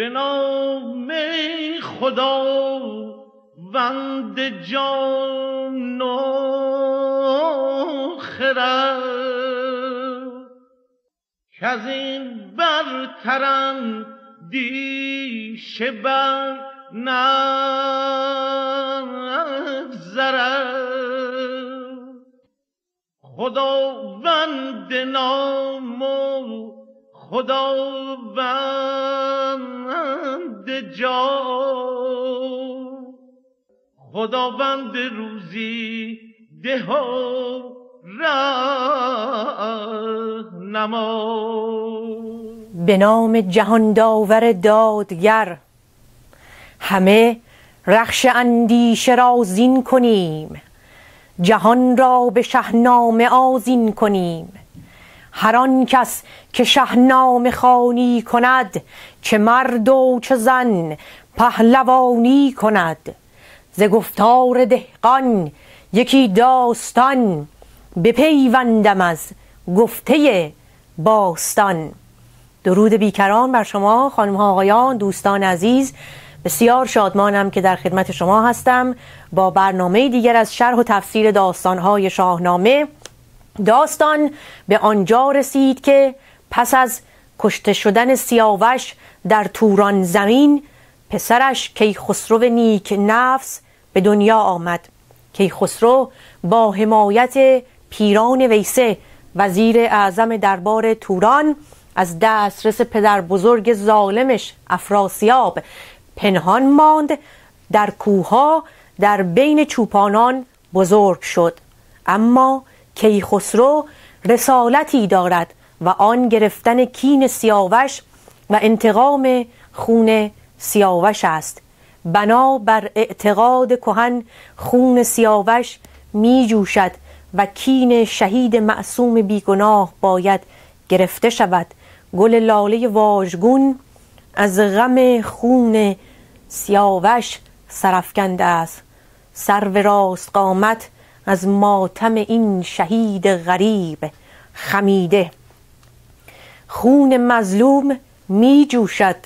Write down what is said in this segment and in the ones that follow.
به نام خدا وند جان و خرد. که از این برترم دیشه بر نگذرد. خداوند نام و خداوند جا. خداوند روزی ده به نام جهان داور دادگر. همه رخش اندیشه را زین کنیم. جهان را به شهنامه آذین کنیم. هر آن کس که شهنامه خوانی کند چه مرد و چه زن پهلوانی کند. ز گفتار دهقان یکی داستان بپیوندم از گفته باستان. درود بیکران بر شما خانم ها آقایان دوستان عزیز. بسیار شادمانم که در خدمت شما هستم با برنامه دیگر از شرح و تفسیر داستانهای شاهنامه. داستان به آنجا رسید که پس از کشته شدن سیاوش در توران زمین پسرش کیخسرو نیک نفس به دنیا آمد. کیخسرو با حمایت پیران ویسه وزیر اعظم دربار توران از دسترس پدر بزرگ ظالمش افراسیاب پنهان ماند. در کوها در بین چوپانان بزرگ شد. اما کیخسرو رسالتی دارد و آن گرفتن کین سیاوش و انتقام خون سیاوش است. بنا بر اعتقاد کهن خون سیاوش می جوشد و کین شهید معصوم بیگناه باید گرفته شود. گل لاله واژگون از غم خون سیاوش سرفکنده است. سرو راست قامت از ماتم این شهید غریب خمیده. خون مظلوم می جوشد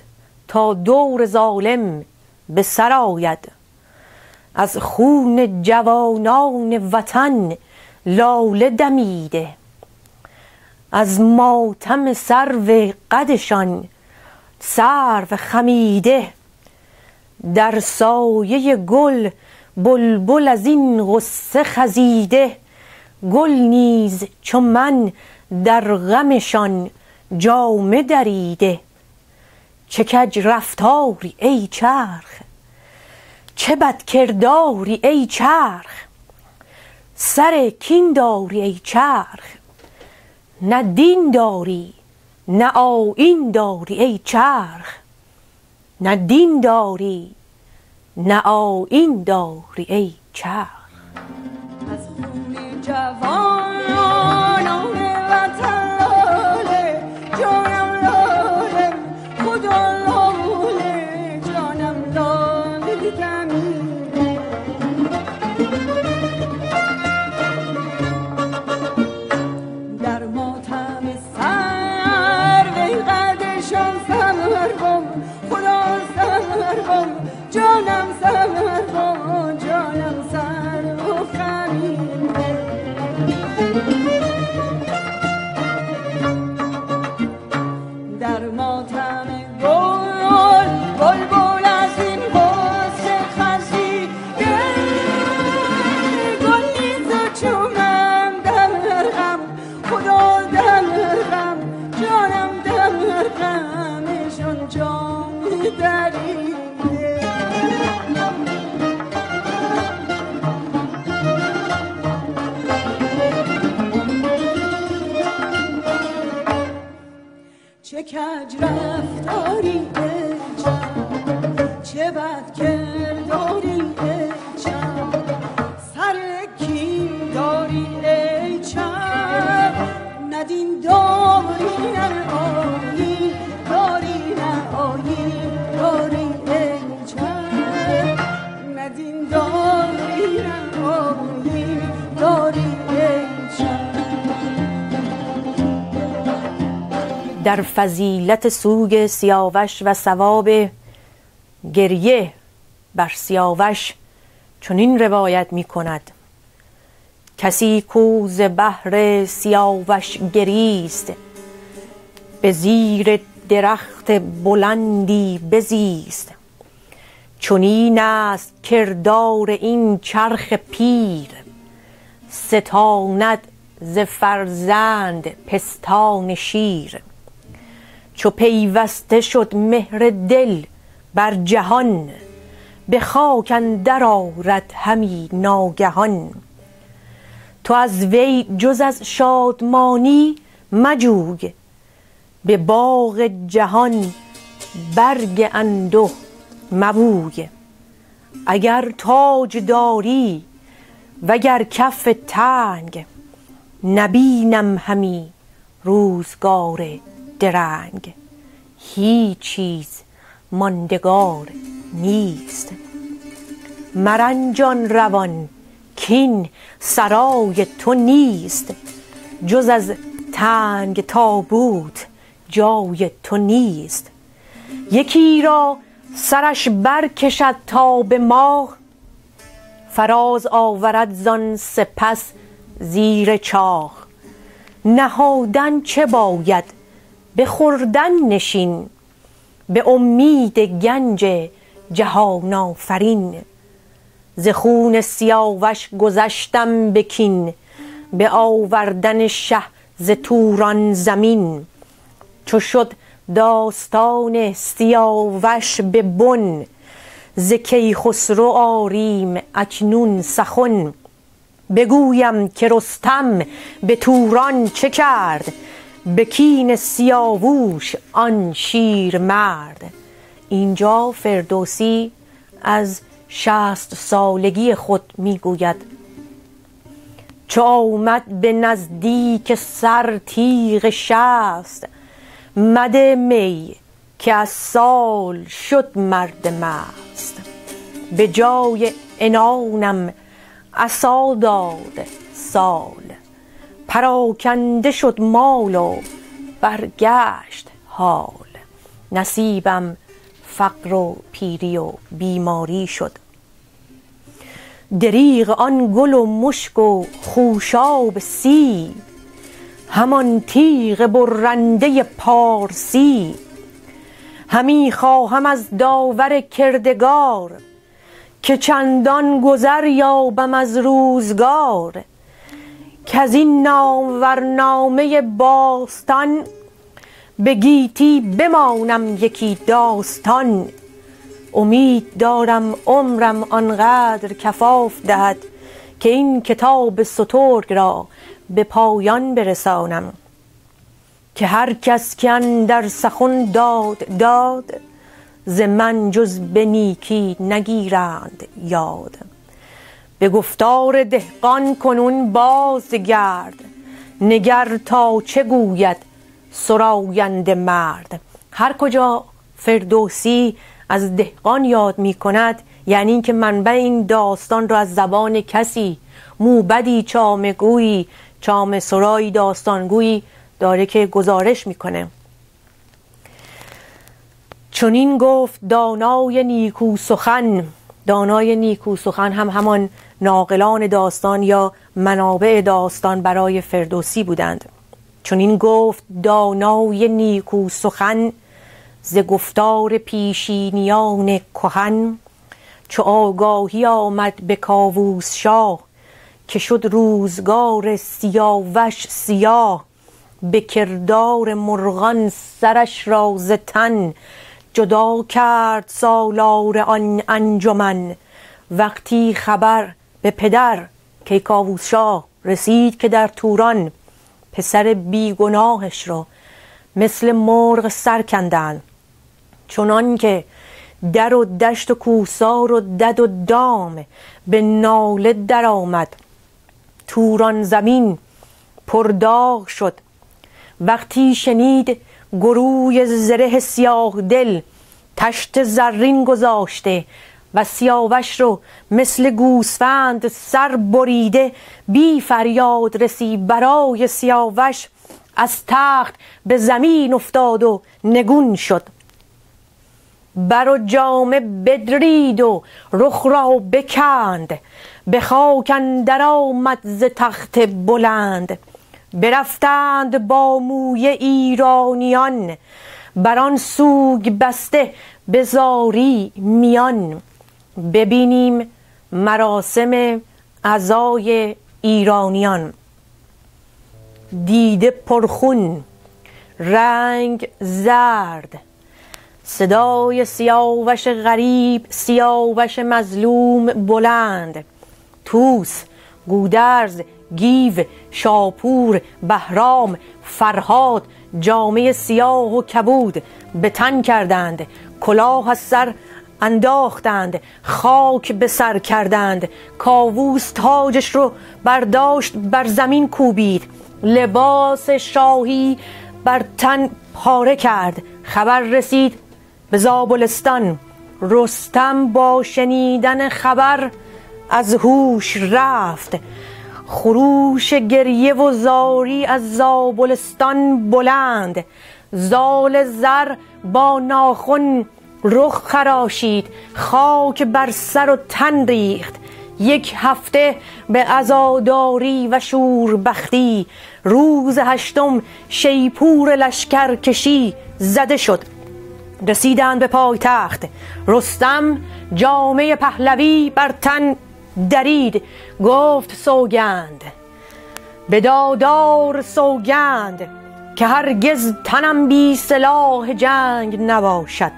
تا دور ظالم به سر آید. از خون جوانان وطن لاله دمیده. از ماتم سرو قدشان سرو خمیده. در سایه گل بلبل از این غصه خزیده گل نیز چو من در غمشان جامه دریده. چه کج رفتاری ای چرخ؟ چه بد کرداری ای چرخ؟ سر کین داری ای چرخ؟ نه دین داری نه آیین داری ای چرخ؟ نه دین داری نه آیین داری ای چرخ. از خون جوانان وطن لاله جانم لاله خدا لاله جانم لاله دمیده. در ماتم سر وی قدشان سمرگم خدا سمرگم جانم سمرگم در فضیلت سوگ سیاوش و ثواب گریه بر سیاوش چنین روایت می کند. کسی کو ز بهر سیاوش گریست به زیر درخت بلندی بزیست. چنین است کردار این چرخ پیر ستاند ز فرزند پستان شیر. چو پیوسته شد مهر دل بر جهان به خاک اندر آرد همی ناگهان. تو از وی جز از شادمانی مجوی به باغ جهان برگ انده مبوی. اگر تاج داری وگر کف تنگ نبینم همی روزگار درنگ. هیچ چیز ماندگار نیست. مرنجان روان کین سرای تو نیست. جز از تنگ تابوت جای تو نیست. یکی را سرش برکشد تا به ماه. فراز آورد زان سپس زیر چاه. نهادن چه باید؟ به خوردن نشین به امید گنج جهان آفرین. ز خون سیاوش گذشتم به کین به آوردن شه ز توران زمین. چو شد داستان سیاوش به بن ز کیخسرو آریم اکنون سخن. بگویم که رستم به توران چه کرد به کین سیاووش آن شیرمرد اینجا فردوسی از شصت سالگی خود می‌گوید. چو آمد به نزدیک سر تیغ شصت مده می که از سال شد مرد مست. به جای عنانم عصا داد سال. پراکنده شد مال و برگشت حال. نصیبم فقر و پیری و بیماری شد. دریغ آن گل و مشک و خوشاب سیب همان تیغ برنده پارسی. همی خواهم از داور کردگار که چندان گذر یابم از روزگار. کز این نامور نامه باستان به گیتی بمانم یکی داستان. امید دارم عمرم آنقدر کفاف دهد که این کتاب سترگ را به پایان برسانم. که هر کس که اندر سخن داد داد ز من جز به نیکی نگیرند یاد. به گفتار دهقان کنون بازگرد نگر تا چه گوید سراینده مرد. هر کجا فردوسی از دهقان یاد می کند یعنی اینکه منبع این داستان را از زبان کسی موبدی چامگویی چام سرایی داستانگویی داره که گزارش می‌کنه چنین گفت دانای نیکو سخن دانای نیکو سخن هم همان ناقلان داستان یا منابع داستان برای فردوسی بودند. چنین گفت دانای نیکو سخن ز گفتار پیشینیان کهن چو آگاهی آمد به کاووس شاه که شد روزگار سیاوش سیاه به کردار مرغان سرش را ز تن جدا کرد سالار آن انجمن. وقتی خبر به پدر کیکاووس شاه رسید که در توران پسر بیگناهش را مثل مرغ سر کندن چنان که در و دشت و کوسار و دد و دام به ناله درآمد. توران زمین پرداغ شد. وقتی شنید گروی زره سیاه دل تشت زرین گذاشته و سیاوش رو مثل گوسفند سر بریده بی فریاد رسی برای سیاوش از تخت به زمین افتاد و نگون شد. بر و جامه بدرید و رخ را بکند به خاک اندر آمد ز تخت بلند. برفتند با موی ایرانیان بر آن سوگ بسته به زاری میان. ببینیم مراسم عزای ایرانیان. دیده پرخون رنگ زرد. صدای سیاوش غریب سیاوش مظلوم بلند. توس گودرز گیو شاپور بهرام فرهاد جامعه سیاه و کبود به تن کردند کلاه از سر انداختند خاک به سر کردند کاووس تاجش رو برداشت بر زمین کوبید لباس شاهی بر تن پاره کرد خبر رسید به زابلستان رستم با شنیدن خبر از هوش رفت. خروش گریه و زاری از زابلستان بلند. زال زر با ناخن رخ خراشید خاک بر سر و تن ریخت. یک هفته به عزاداری و شوربختی روز هشتم شیپور لشکر کشی زده شد. رسیدند به پایتخت. رستم جامعه پهلوی بر تن درید. گفت سوگند به دادار سوگند که هرگز تنم بی سلاح جنگ نباشد.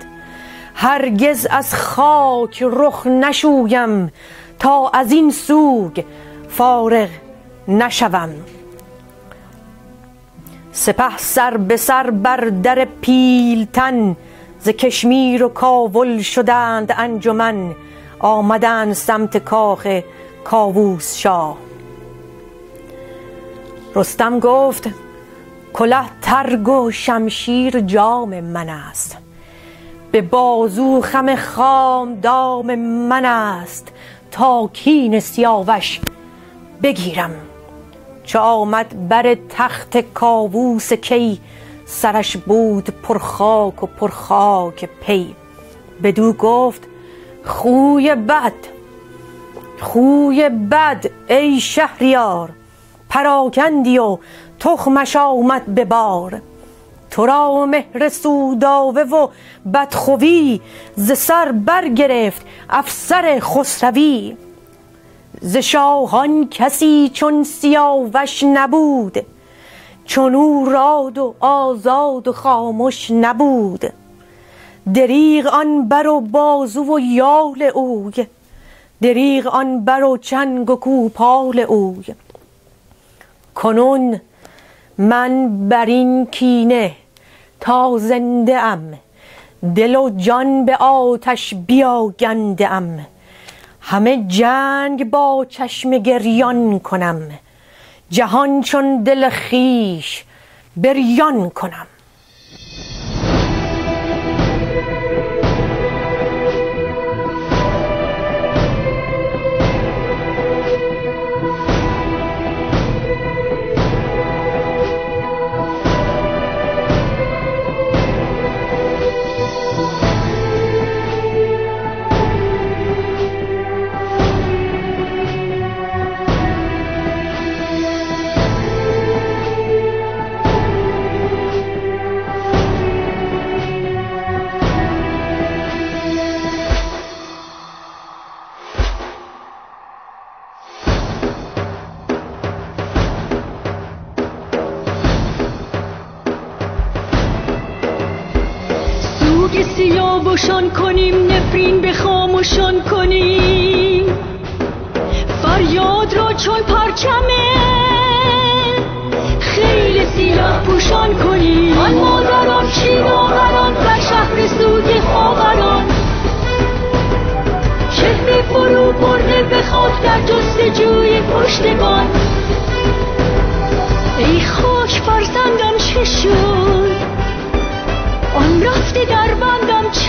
هرگز از خاک رخ نشویم تا از این سوگ فارغ نشوم. سپه سر به سر بر در پیلتن ز کشمیر و کاول شدند انجمن. آمدند سمت کاخ کاووس شاه. رستم گفت کله ترگ و شمشیر جام من است. به بازو خم خام دام من است. تا کین سیاوش بگیرم. چه آمد بر تخت کاووس کی؟ سرش بود پرخاک و پرخاک پی. بدو گفت خوی بد. خوی بد ای شهریار پراکندی و تخمش آمد به بار. تو را مهر سوداوه و بدخوی ز سر برگرفت افسر خسروی. ز شاهان کسی چون سیاوش نبود چون او راد و آزاد و خاموش نبود. دریغ آن بر و بازو و یال اوی دریغ آن بر و چنگ و کوپال اوی. کنون من بر این کینه تا زنده ام. دل و جان به آتش بیاگنده ام. همه جنگ با چشم گریان کنم. جهان چون دل خیش بریان کنم. سیاوشان کنیم نفرین به خاموشان کنیم. فریاد را چون پرچمه خیلی سیاه پوشان کنیم. آن مادران شیرآوران و شهر سوگ خاوران. چهره فرو برده به خاک در جستجوی پشتبان ای خاک فرزندم چه شد؟ آن رفته در بندم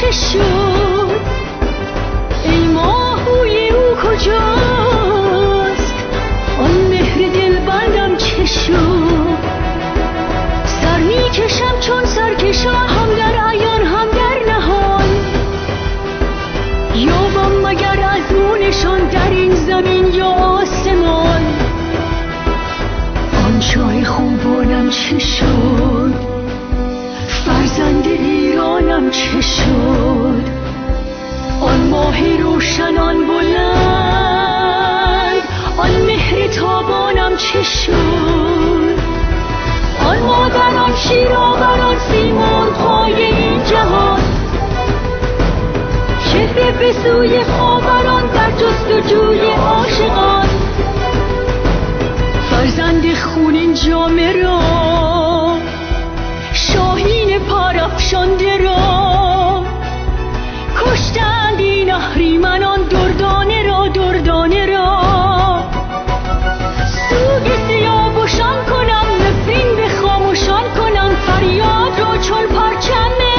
چه شد؟ ای ماهوی او کجاست؟ آن مهر دلبندم چه شد؟ سر می‌کشم چون سرکشم هم در عیان هم در نهان. یابم مگر از مونشان در این زمین یا آسمان؟ آن شاه خوبانم چه شد؟ ایرانم چه شد؟ آن ماه روشنان بلند آن مهر تابانم چه شد؟ آن مادران شیرآوران سیمرغهای این جهان. چهره به سوی خاوران در جستجوی عاشقان. فرزند خونین جامه را شاهین پارافشانده اهریمنان دردانه را دردانه را سوگ سیاوشان کنم نفرین به خاموشان کنم فریاد را چون پرچمه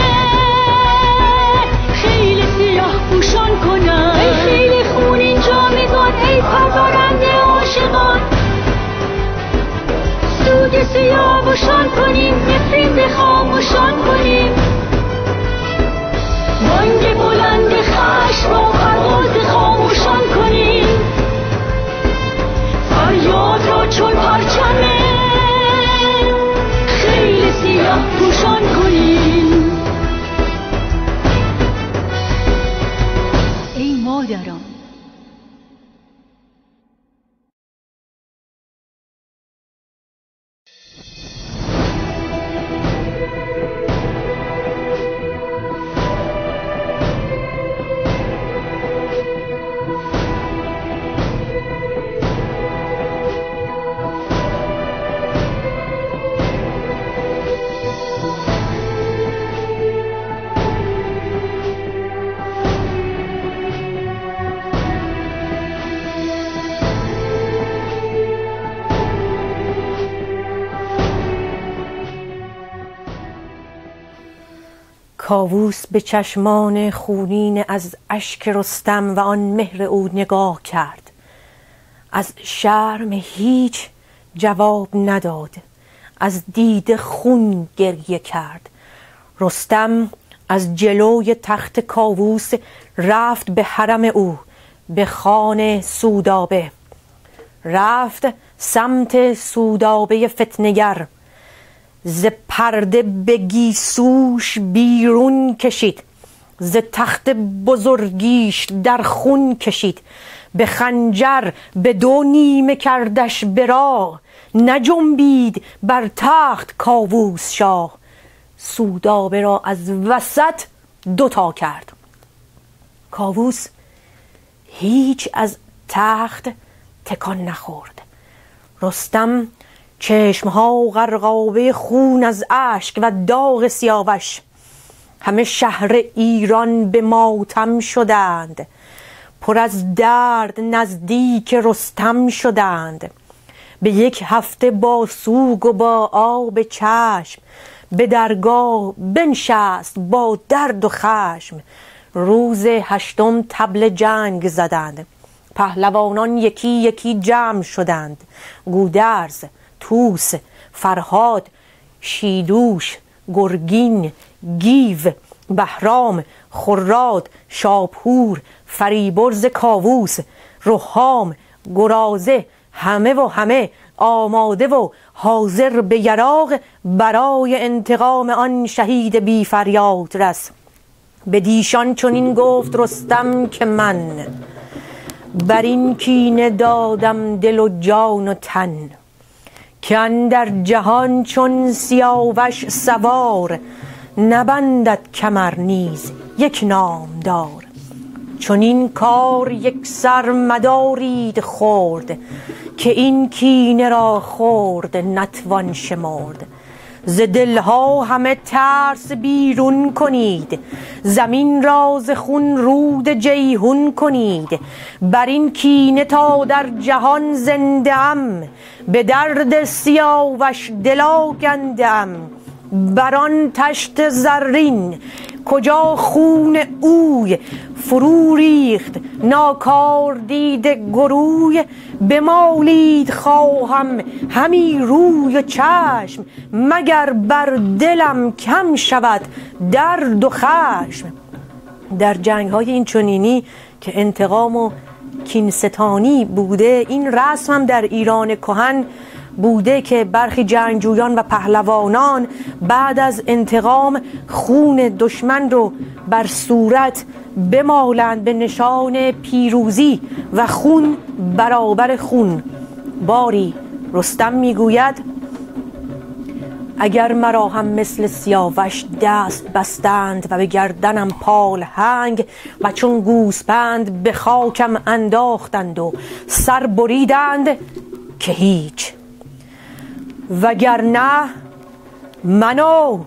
خیلی سیاه پوشان کنم ای خیلی خونین جامگان ای پرورنده عاشقان سوگ سیاوشان کنیم نفرین به خاموشان کنیم کاووس به چشمان خونین از اشک رستم و آن مهر او نگاه کرد. از شرم هیچ جواب نداد. از دیده خون گریه کرد. رستم از جلوی تخت کاووس رفت به حرم او به خانه سودابه. رفت سمت سودابه فتنگر. ز پرده به گیسوش بیرون کشید ز تخت بزرگیش در خون کشید. به خنجر به دو نیمه کردش به راه نجنبید بر تخت کاووس شاه. سودابه را از وسط دوتا کرد. کاووس هیچ از تخت تکان نخورد. رستم چشمها غرقابه خون از اشک و داغ سیاوش. همه شهر ایران به ماتم شدند. پر از درد نزدیک رستم شدند. به یک هفته با سوگ و با آب چشم به درگاه بنشست با درد و خشم. روز هشتم تبل جنگ زدند. پهلوانان یکی یکی جمع شدند. گودرز توس فرهاد شیدوش گرگین گیو بهرام خراد شاپور فریبرز کاووس روحام گرازه همه و همه آماده و حاضر به یراق برای انتقام آن شهید بی فریاد رس. به دیشان چنین گفت رستم که من بر این کینه دادم دل و جان و تن. که در جهان چون سیاوش سوار نبندد کمر نیز یک نامدار. چون این کار یک سر مدارید خورد که این کینه را خورد نتوان شمرد. ز دلها همه ترس بیرون کنید. زمین را ز خون رود جیهون کنید. بر این کینه تا در جهان زنده ام. به درد سیاوش دل آگنده ام. بر آن تشت زرین کجا خون اوی فرو ریخت ناکار دیده گروی بمالید خواهم همی روی چشم مگر بر دلم کم شود درد و خشم. در جنگ های این چنینی که انتقام و کینستانی بوده این رسم هم در ایران کهن بوده که برخی جنگجویان و پهلوانان بعد از انتقام خون دشمن رو بر صورت بمالند به نشان پیروزی و خون برابر خون. باری رستم می‌گوید اگر مرا هم مثل سیاوش دست بستند و به گردنم پال هنگ و چون گوسپند به خاکم انداختند و سر بریدند که هیچ وگرنه منو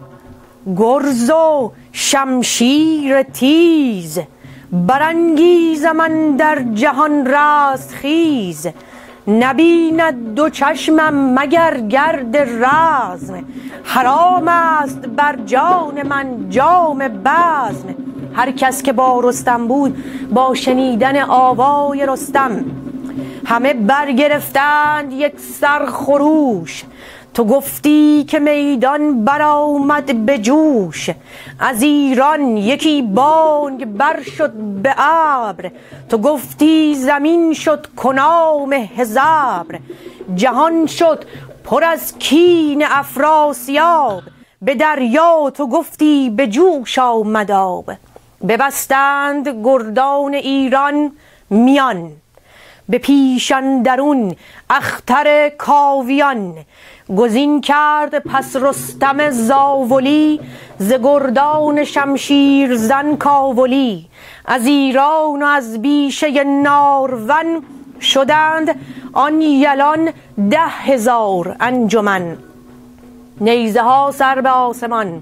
گرز و شمشیر تیز برانگیز من در جهان راست خیز. نبیند دو چشمم مگر گرد رزم حرام است بر جان من جام بزم. هر کس که با رستم بود با شنیدن آوای رستم همه برگرفتند یک سر خروش. تو گفتی که میدان برآمد به جوش. از ایران یکی بانگ بر شد به ابر. تو گفتی زمین شد کنام هزبر جهان شد پر از کین افراسیاب. به دریا تو گفتی به جوش آمد آب. ببستند گردان ایران میان. به پیش اندرون اختر کاویان. گزین کرد پس رستم زاولی ز گردان شمشیر زن کاولی. از ایران و از بیشه نارون شدند آن یلان ده هزار انجمن. نیزه ها سر به آسمان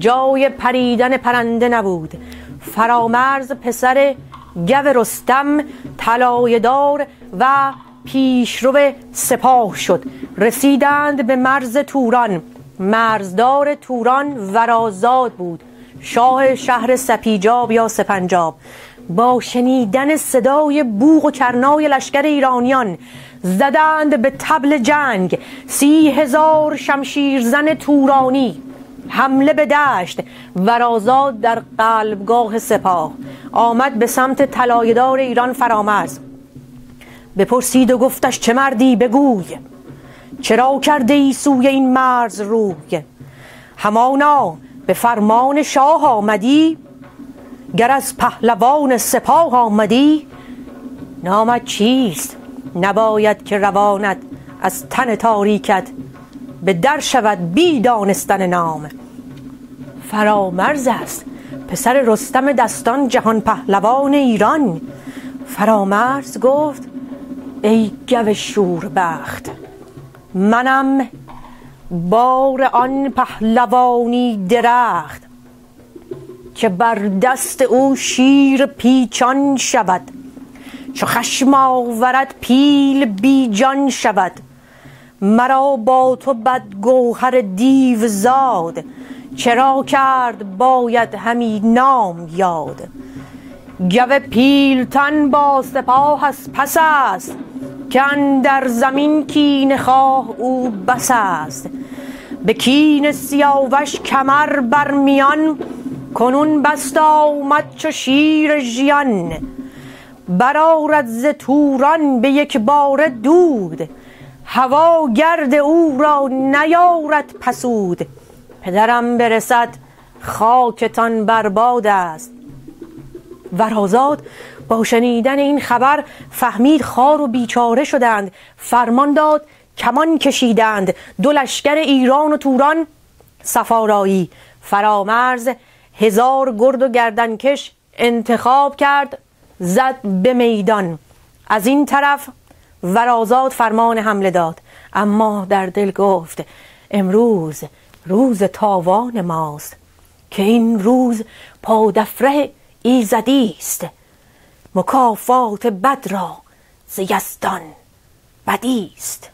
جای پریدن پرنده نبود. فرامرز پسر گو رستم طلایه دار و پیشرو سپاه شد. رسیدند به مرز توران. مرزدار توران ورازاد بود. شاه شهر سپیجاب یا سپنجاب. با شنیدن صدای بوغ و کرنای لشکر ایرانیان زدند به تبل جنگ. سی هزار شمشیرزن تورانی حمله به دشت ورازاد در قلبگاه سپاه آمد به سمت طلایه‌دار ایران فرامرز. بپرسید و گفتش چه مردی بگوی؟ چرا کرده ای سوی این مرز روی؟ همانا به فرمان شاه آمدی؟ گر از پهلوان سپاه آمدی؟ نامت چیست؟ نباید که روانت از تن تاریکت به در شود بی دانستن نام. فرامرز است پسر رستم دستان جهان پهلوان ایران. فرامرز گفت ای گو شوربخت منم بار آن پهلوانی درخت که بر دست او شیر پیچان شود چو خشم آورد پیل بی جان شود. مرا با تو بد گوهر دیو زاد. چرا کرد باید همی نام یاد. گو پیلتن با سپاه از پس است که در زمین کین خواه او بس است. به کین سیاوش کمر بر میان کنون بست آمد چو شیر ژیان. برآرد ز توران به یک باره دود. هوا گرد او را نیارد پسود. پدرم برسد خاکتان برباد است. ورازاد با شنیدن این خبر فهمید خار و بیچاره شدند. فرمان داد کمان کشیدند. دو لشکر ایران و توران سفارایی فرامرز هزار گرد و گردنکش انتخاب کرد زد به میدان. از این طرف ورازاد فرمان حمله داد. اما در دل گفت امروز روز تاوان ماست که این روز پادفره ایزدی است. مکافات بد را زیستان بدی است.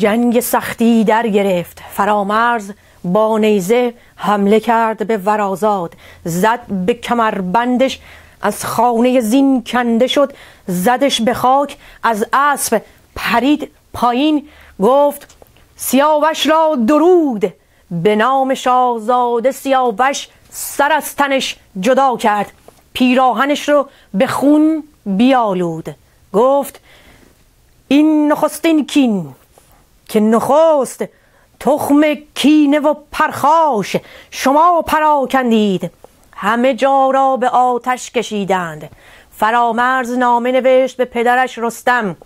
جنگ سختی در گرفت. فرامرز با نیزه حمله کرد به ورازاد زد به کمربندش از خانه زین کنده شد زدش به خاک از اسب پرید پایین گفت سیاوش را درود. به نام شاهزاده سیاوش سر از تنش جدا کرد پیراهنش رو به خون بیالود. گفت این نخستین کین. که نخست تخم کینه و پرخاش شما پراکندید. همه جا را به آتش کشیدند. فرامرز نامه نوشت به پدرش رستم.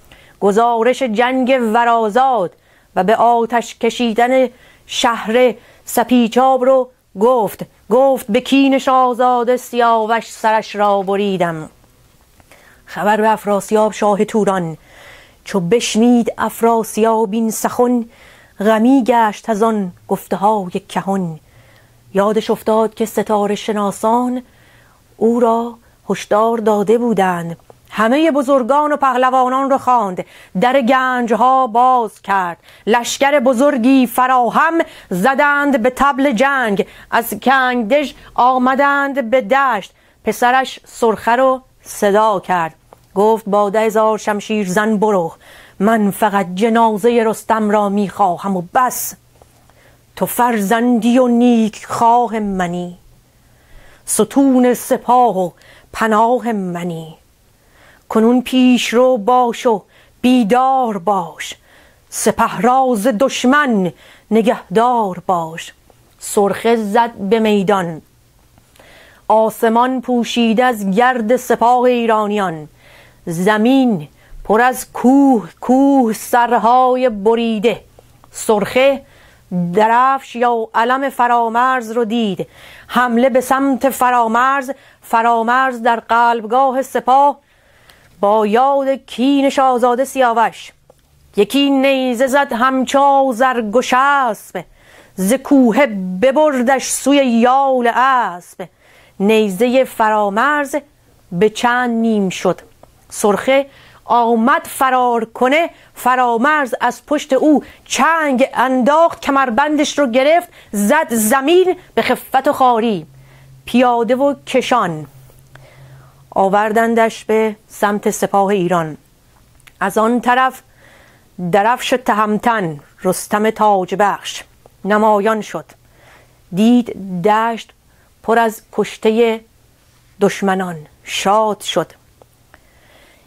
گزارش جنگ ورازاد و به آتش کشیدن شهر سپیچاب رو گفت. گفت به کینش آزاد سیاوش سرش را بریدم. خبر به افراسیاب شاه توران. چو بشنید افراسیاب این سخن غمی گشت از آن گفته های کهن. یادش افتاد که ستاره شناسان او را هشدار داده بودند. همه بزرگان و پهلوانان را خواند. در گنج ها باز کرد. لشکر بزرگی فراهم زدند به تبل جنگ. از کنگدژ آمدند به دشت. پسرش سرخه رو صدا کرد. گفت با ده هزار شمشیر زن برو من فقط جنازه رستم را می‌خواهم و بس. تو فرزندی و نیک خواه منی ستون سپاه و پناه منی. کنون پیش رو باش و بیدار باش سپهراز دشمن نگهدار باش. سرخه زد به میدان آسمان پوشیده از گرد سپاه ایرانیان. زمین پر از کوه کوه سرهای بریده. سرخه درفش یا علم فرامرز رو دید. حمله به سمت فرامرز فرامرز در قلبگاه سپاه با یاد کینش آزاده سیاوش. یکی نیزه زد همچا زرگ ز کوه ببردش سوی یال اسب. نیزه فرامرز به چند نیم شد. سرخه آمد فرار کنه. فرامرز از پشت او چنگ انداخت کمربندش رو گرفت زد زمین به خفت و خاری. پیاده و کشان. آوردندش به سمت سپاه ایران. از آن طرف درفش تهمتن رستم تاج بخش نمایان شد. دید دشت پر از کشته دشمنان. شاد شد.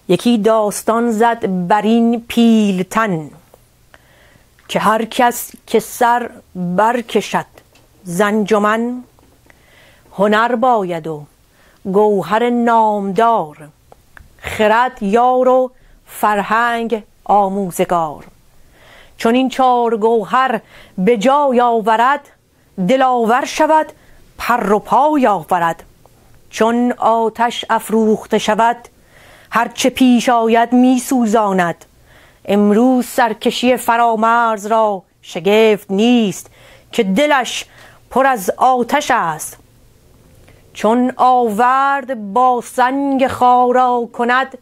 یکی داستان زد بر این پیلتن که هر کس که سر برکشد زنجمن هنر باید و گوهر نامدار خرد یار و فرهنگ آموزگار. چون این چار گوهر به جای آورد دلاور شود پر و پای آورد. چون آتش افروخته شود هرچه پیش آید می سوزاند امروز سرکشی فرامرز را شگفت نیست که دلش پر از آتش است. چون آورد با سنگ خارا کند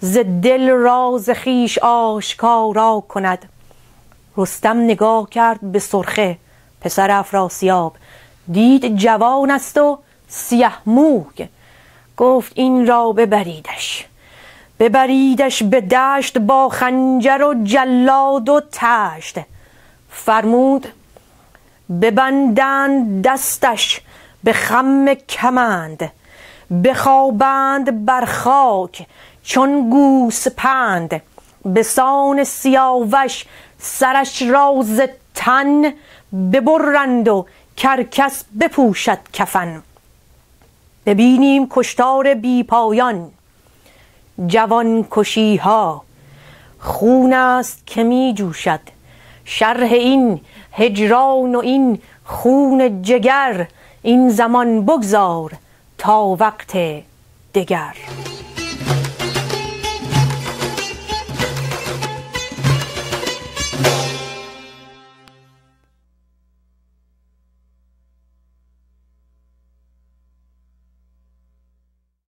ز دل راز خیش آشکارا کند. رستم نگاه کرد به سرخه پسر افراسیاب. دید جوان است و سیه موی گفت این را ببریدش. ببریدش به دشت با خنجر و جلاد و تشت. فرمود ببندند دستش به خم کمند بخوابند بر خاک چون گوس پند. به سان سیاوش سرش را ز تن ببرند و کرکس بپوشد کفن. ببینیم کشتار بی پایان. جوان کشی ها خون است که می جوشد. شرح این هجران و این خون جگر. این زمان بگذار تا وقت دگر.